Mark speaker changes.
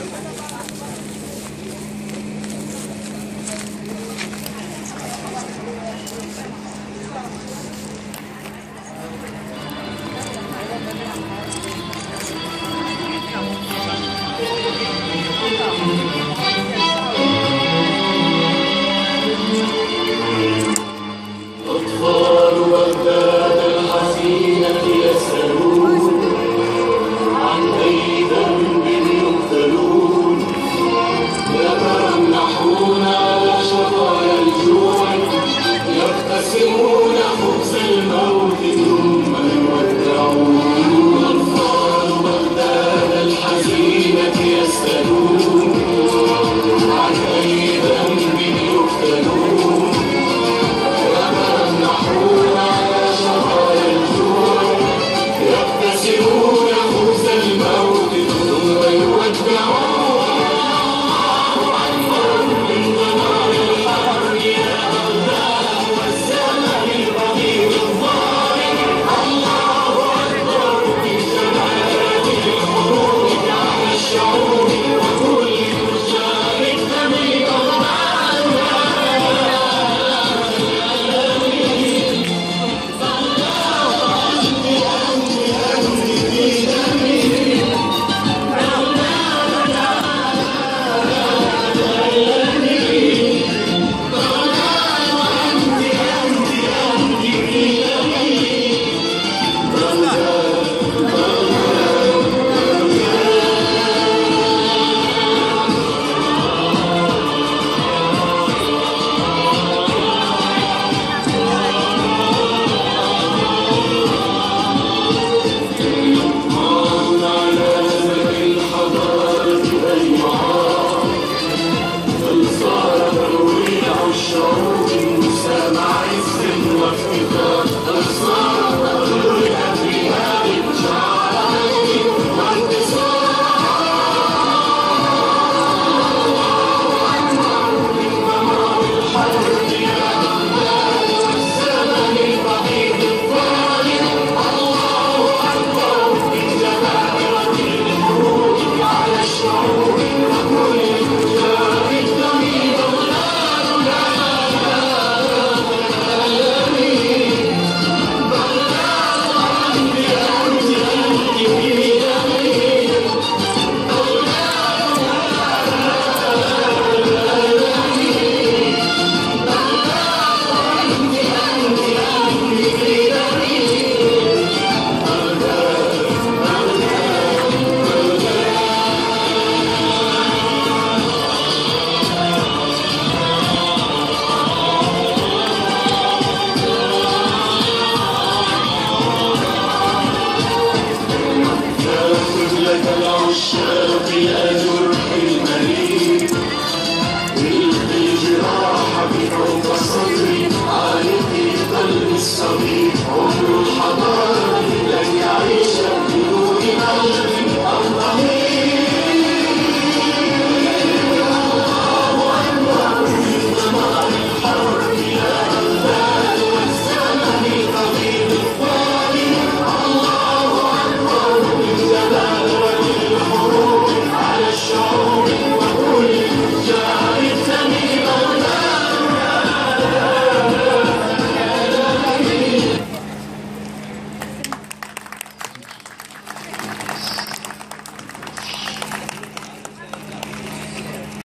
Speaker 1: 分かった。